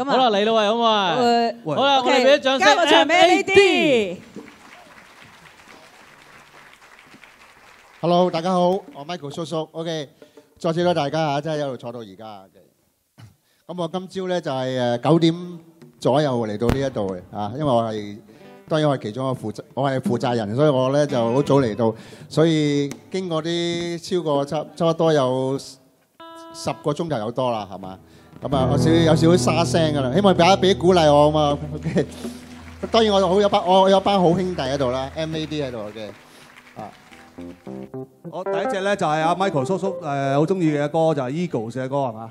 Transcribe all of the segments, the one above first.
咁啊好啦，嚟啦喂，好唔好啊？誒好啦，我 OK，哋俾啲掌聲。交個場俾 MAD Hello，大家好，我 Michael 叔叔，OK，再次多大家嚇，真係一路坐到而家嘅。咁我今朝咧就係誒九點左右嚟到呢一度嘅啊，因為我係當然我係其中一個負責，我係負責人，所以我咧就好早嚟到，所以經過啲超過差差唔多有十個鐘頭有多啦，係嘛？ 咁啊，有少有少少沙聲噶啦，希望大家俾啲鼓勵我啊嘛，OK。當然我好有班我有班好兄弟喺度啦，MAD 喺度嘅啊。我第一隻咧就係阿 Michael 叔叔誒好中意嘅歌，就係 Eagles 嘅歌係嘛？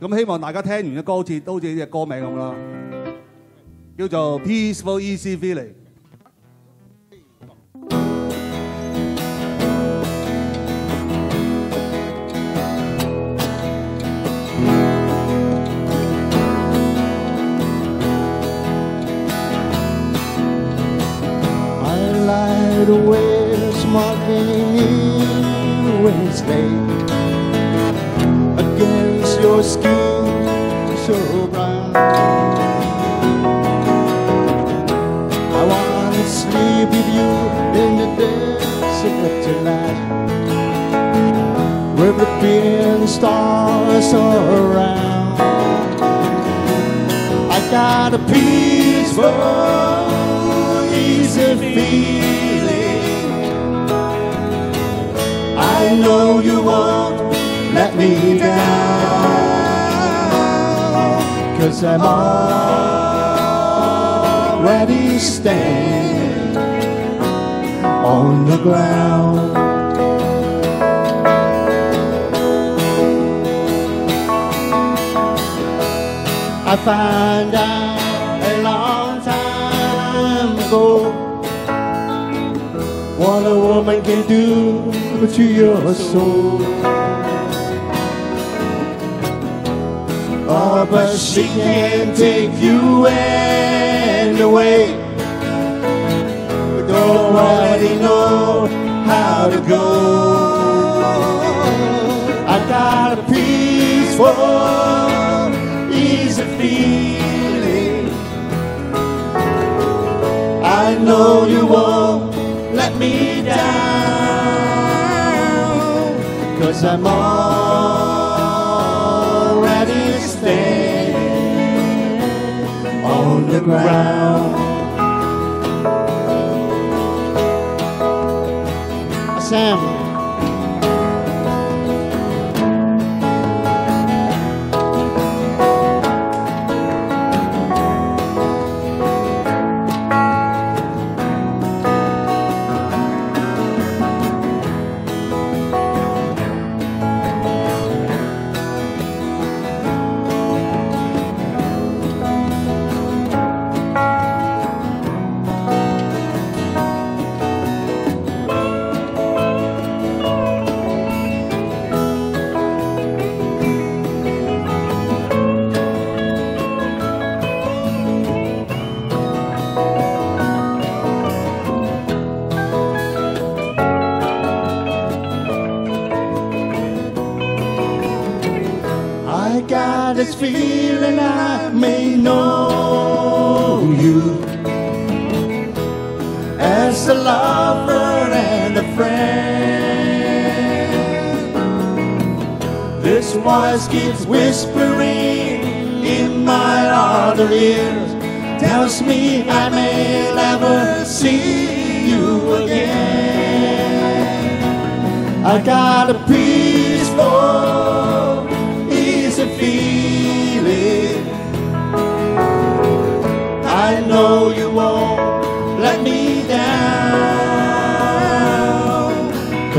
咁希望大家聽完嘅歌好似都好似呢隻歌名咁啦，叫做 Peaceful Easy Feeling。 lie awake smoking in Wednesday against your skin so brown. I want to sleep with you in the desert tonight, with the being stars around. I got a peaceful, easy feeling. I know you won't let me down. Cause I'm already standing on the ground. I found out a what a woman can do to your soul. Oh, but she can take you anyway. We don't already know how to go. I got a peaceful, easy feeling. I know you won't me down. Cause I'm already standing on the ground. Sam. Feeling I may know you as a lover and a friend. This voice keeps whispering in my other ears, tells me I may never see you again. I got a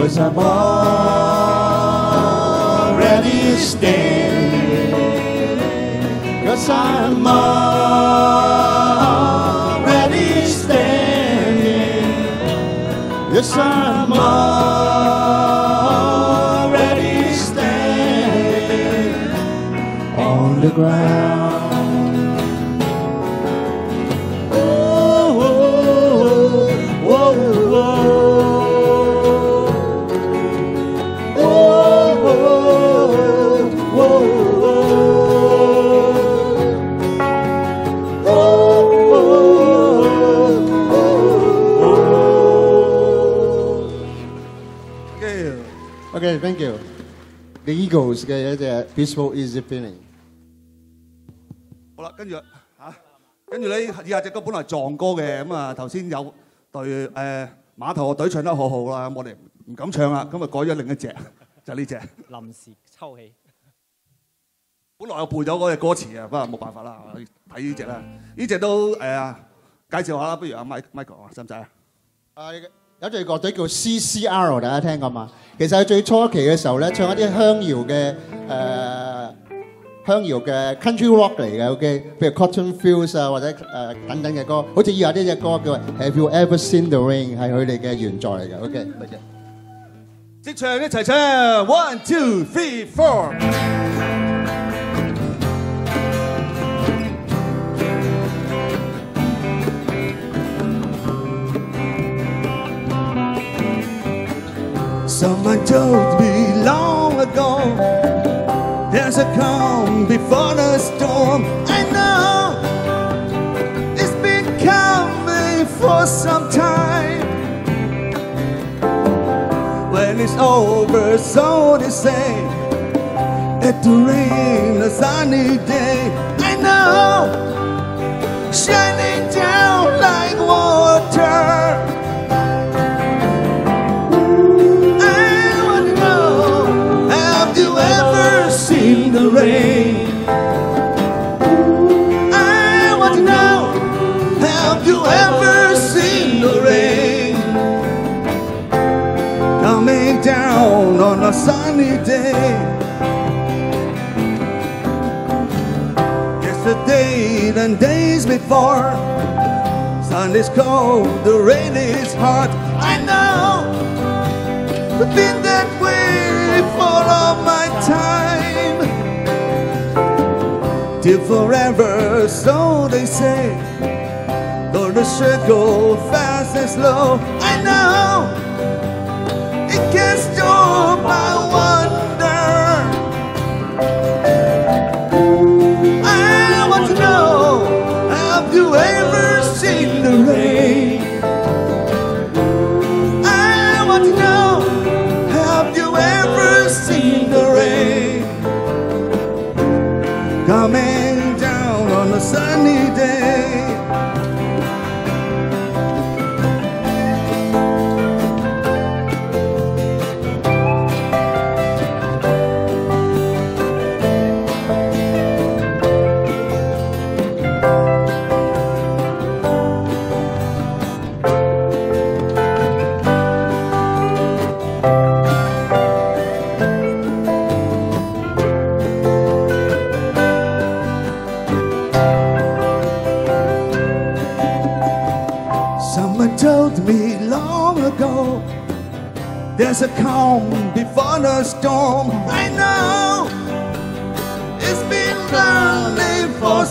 Cause I'm already standing. Cause I'm already standing. Yes, I'm already standing on the ground. Eagles 嘅一隻 Peaceful Easy Feeling。好啦，跟住嚇，跟住咧以下隻歌本來撞歌嘅，咁啊頭先有隊誒碼頭嘅隊唱得好好啦，咁我哋唔敢唱啦，咁啊改咗另一隻，就呢隻。臨時抽起。本來我背咗嗰隻歌詞啊，不過冇辦法啦，睇呢隻啦，呢隻都誒、呃、介紹下啦，不如阿 Mike Michael 啊，使唔使啊？誒 有隊樂隊叫 CCR，大家聽過嘛？其實喺最初期嘅時候咧，唱一啲鄉謠嘅誒鄉謠嘅 country rock 嚟嘅，OK，譬如 Cotton Fields 啊，或者誒、呃、等等嘅歌，好似以下呢隻歌叫 Have You Ever Seen the Rain，係佢哋嘅原作嚟嘅，OK，多謝。即唱一齊唱，one two three four。 Someone told me long ago. There's a calm before the storm. I know It's been coming for some time. When it's over, so they say It will rain a sunny day. I know Shining down like water seen? I want to know, have you ever seen the rain? Coming down on a sunny day. Yesterday and days before, sun is cold, the rain is hot. I know. Been that way for all my time. Till forever, so they say. Though the circle fast and slow, I know it can stop my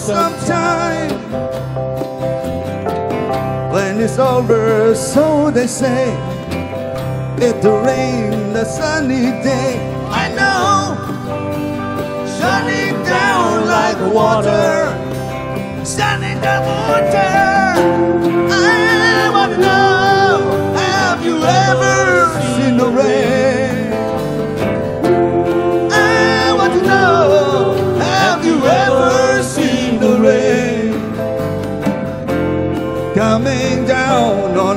running for some time. When it's over, so they say, it'll rain a sunny day. I know, shining down like water, shining down water. I want to know, have you ever seen the rain?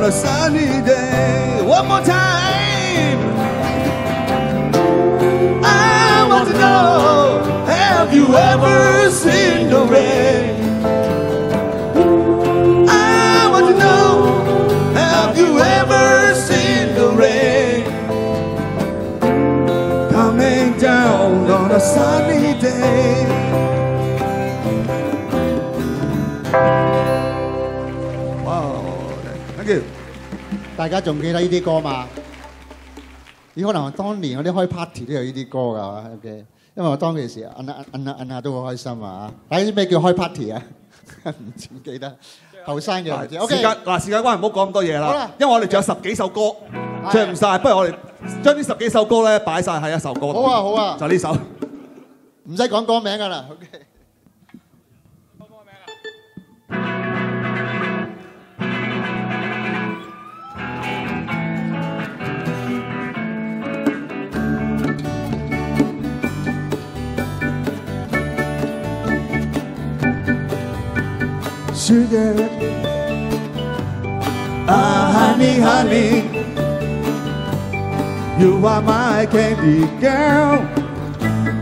A sunny day. One more time. I want to know, have you ever seen the rain? 大家仲記得呢啲歌嘛？咦，可能當年嗰啲開 party 都有呢啲歌㗎，OK。因為我當其時摁下摁下摁下都好開心啊！大家知咩叫開 party 啊？唔知唔記得，後生嘅唔知。時 OK，間嗱時間關係，唔好講咁多嘢好啦啦，因為我哋仲有十幾首歌唱唔晒，不如我哋將呢十幾首歌咧擺晒喺一首歌度。好啊好啊就呢首。唔使講歌名㗎啦。OK。 sugar. Ah, honey, honey. You are my candy girl.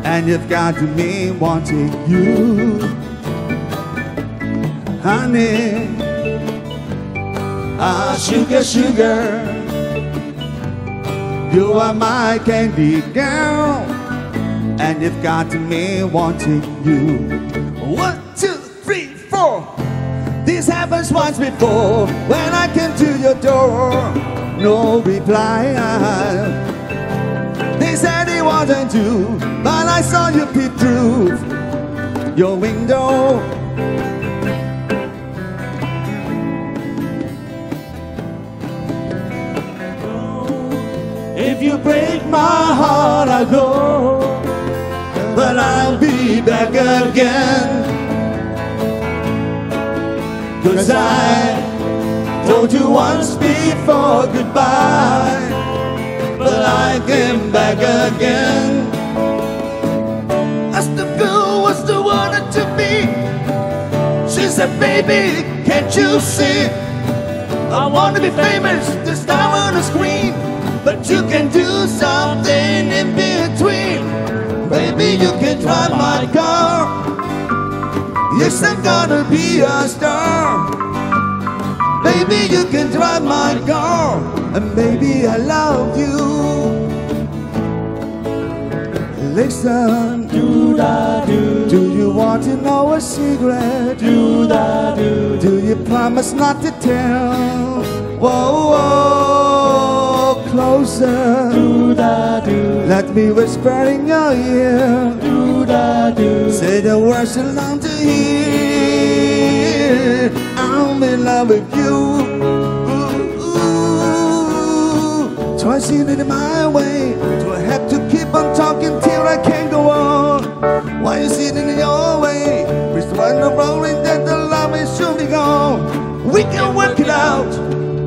And you've got me wanting you. Honey. Ah, sugar, sugar. You are my candy girl. And you've got me wanting you. Four. This happens once before when I came to your door. No reply. They said it wasn't you, but I saw you peek through your window. If you break my heart, I'll go, but I'll be back again. Cause I told you once before goodbye, but I came back again. Asked the girl what's the wanted to be. She said, baby, can't you see? I want to be famous, the star on the screen. But you can do something in between. Baby, you can drive my car. Yes, I'm gonna be a star. Baby, you can drive my car. And baby, I love you. Listen, do da do. Do you want to know a secret? Do da do. Do you promise not to tell? Whoa, whoa, closer. Let me whisper in your ear. Say the words you long to hear. I'm in love with you. Ooh. Twice in it my way. Do I have to keep on talking till I can't go on? Why you sitting in your way? Please when the rolling that the love is soon be gone. We can work it out.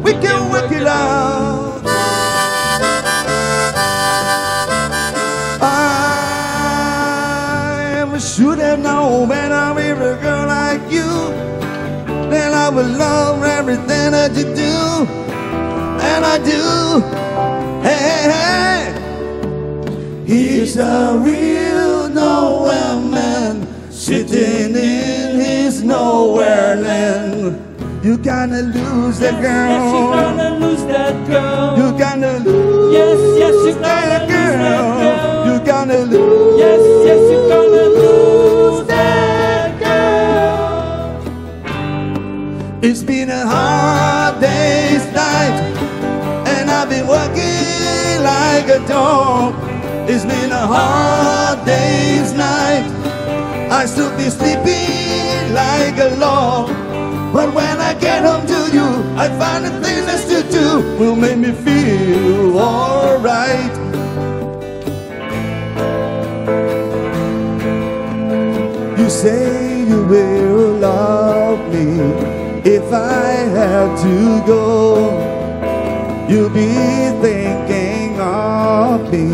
We can work it out. Have known when I met a girl like you that I would love everything that you do, and I do. Hey, hey, hey. he's a real nowhere man sitting in his nowhere land. You gonna lose that girl. Yes, you're gonna lose that girl. You gonna lose Yes, yes, you're gonna that lose that girl. girl. You gonna lose Yes, yes, you're gonna lose been a hard day's night, and I've been working like a dog. It's been a hard day's night. I still be sleeping like a log. But when I get home to you, I find the things I still do will make me feel alright. You say you will love me if I have to go. You'll be thinking of me.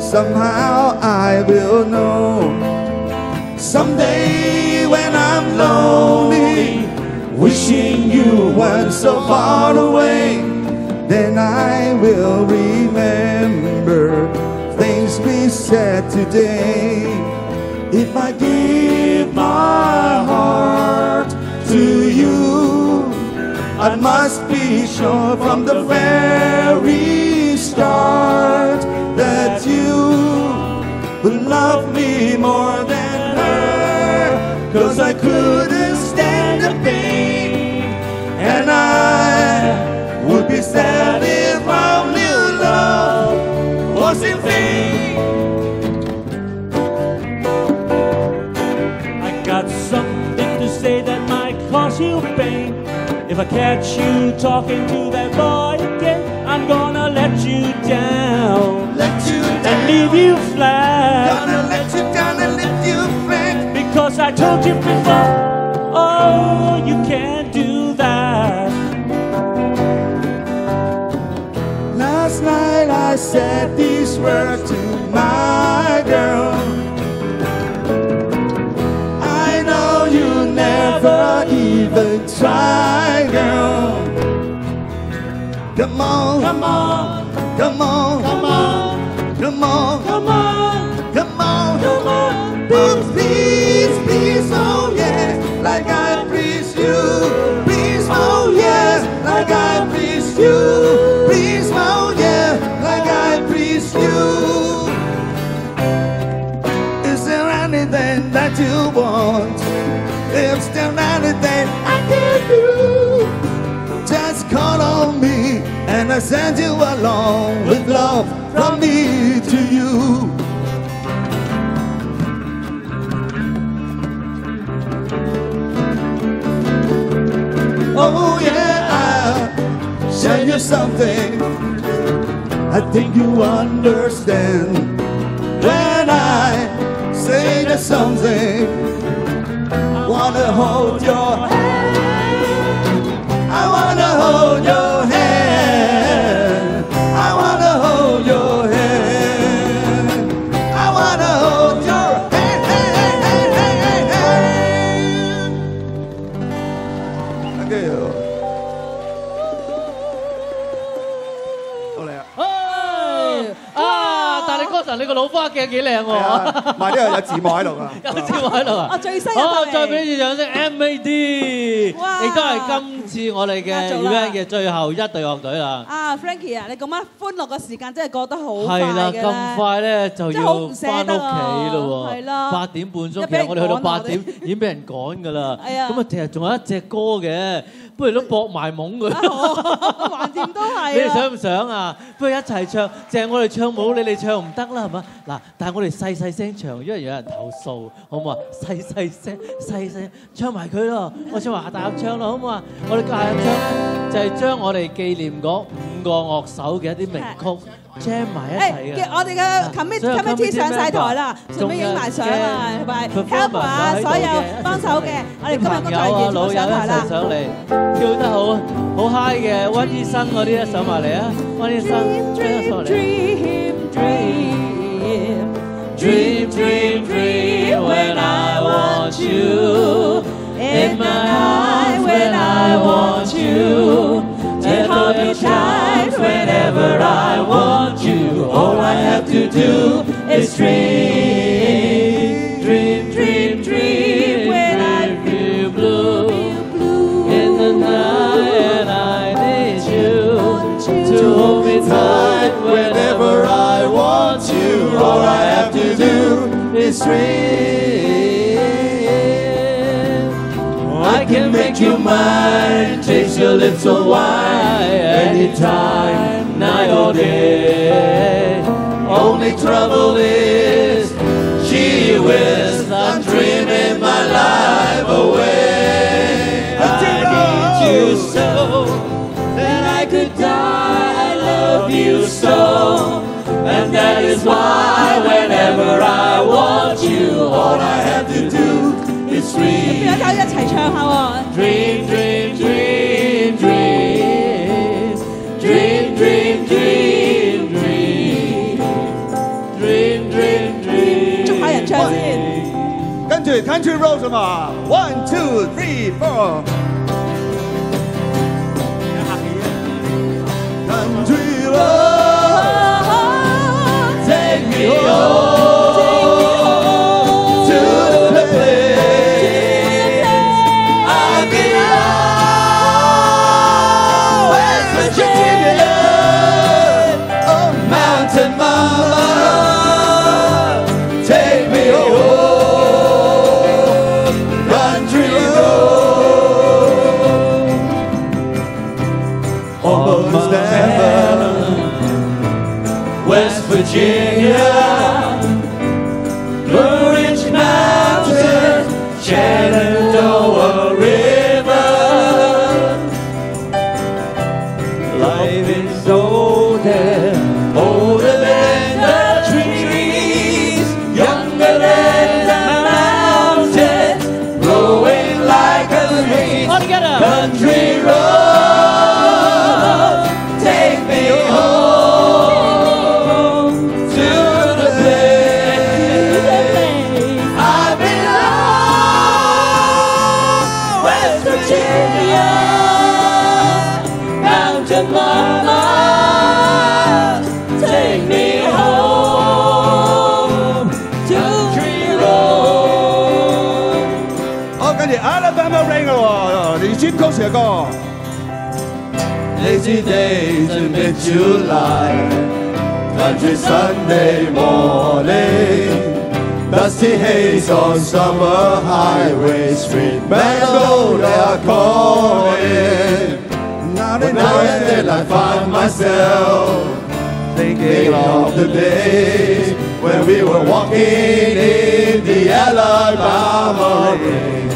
Somehow I will know. Someday when I'm lonely, wishing you weren't so far away, then I will remember things we said today. If I give my heart I must be sure from the very start that you will love me more than her. Cause I couldn't stand the pain, and I would be sad if our new love was in vain. I got something to say that might cause you pain. If I catch you talking to that boy again, I'm gonna let you down Let you and leave you flat. gonna let you down and leave you flat. Because I told you before, oh, you can't do that. Last night I said these words to upside girl, Come on, come on, come on, come on, come on, come on, come on, come on. Please, please, please, oh yes, like I please you. Please, oh yes, like I please you. I send you along with love from me to you. Oh yeah, I'll show you something. I think you understand when I say there's something. Wanna hold your hand. 係呢度有字幕喺度㗎。有字幕喺度啊！哦最新一好，套嚟再俾啲掌聲 MAD，哇亦都係今次我哋嘅壓軸啦 event 嘅最後一隊樂隊啦。啊，Frankie 啊，你咁樣歡樂嘅時間真係過得好快係啦，嘅咧咁快咧就要真係好唔捨翻屋企得啊咯喎，係啦八點半鐘，一俾人其實我哋去到趕啊我哋八點已經俾人趕㗎啦。係啊咁啊，其實仲有一隻歌嘅， 不如都搏埋懵佢。橫掂都係啊。你哋想唔想啊？不如一齊唱，淨係我哋唱冇，你哋唱唔得啦，係嘛？嗱，但係我哋細細聲唱，因為有人投訴，好唔好啊？細細聲，細細聲唱埋佢咯。我唱埋大合唱咯，好唔好啊？我哋大合唱咧，就係將我哋紀念嗰五個樂手嘅一啲名曲 jam 埋一齐诶，嘅。嘅我哋嘅 commit 所有 committee committee 上晒 member，台啦，顺便影埋相啊，同埋 performance help 啊，喺度所有嘅帮手嘅，我哋今日工作人朋友啊员全部老友一上台啦齐。上嚟，跳得好好 high 嘅温医生嗰啲咧上埋嚟啊！温医生，温医生上嚟。 dream, dream, Dream, dream, dream when I want you. In my arms when I want you. And hold me tight whenever I want you. All I Have to do is dream. Dream, dream, dream when I feel blue. In the night and I need you to hold me tight whenever I want you. All I have to do is dream. I can make you mine, taste your lips of wine anytime, night or day. Only trouble is, she whiz, I'm dreaming my life away. I need you so that I could die. I love you so, and that is why whenever I want you, all I have to do is dream. Dream, dream. Country 嘛，One two three four。Life Coast. Lazy days in mid-July, country Sunday morning, dusty haze on summer highway street. Meadow they are calling. But now and then I find myself thinking of the days when we were walking in the Alabama rain.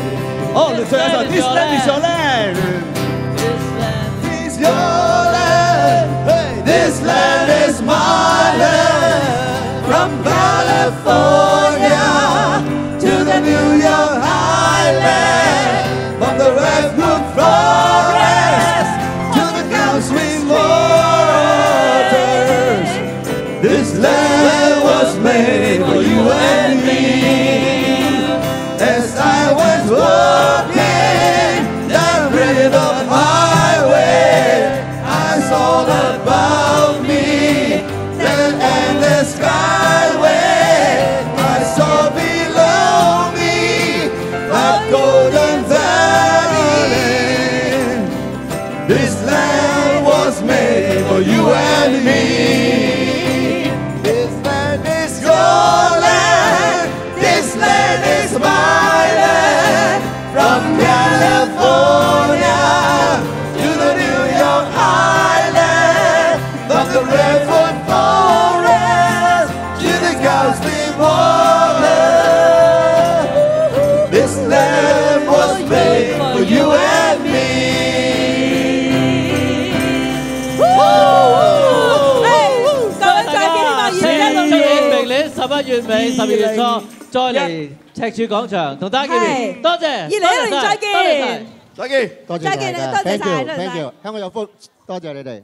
Oh, this land is your land. This land is my land. From California尾、十二月初再嚟赤柱廣場同大家見面，係多謝，二零一六年再見多謝晒多謝再見大家多謝晒 Thank you，多謝晒 Thank you，香港有福，多謝你哋。